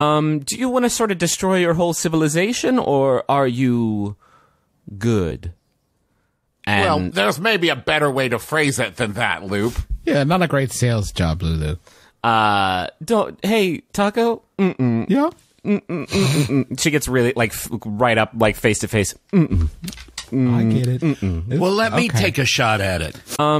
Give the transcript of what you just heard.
Um, do you want to sort of destroy your whole civilization, or are you good? And well, there's maybe a better way to phrase it than that, Lup. Yeah, not a great sales job, Lulu. uh, don't. Hey, Taako. Mm, Yeah. she gets really like right up, like face to face. I get it. Well, let me take a shot at it. Um.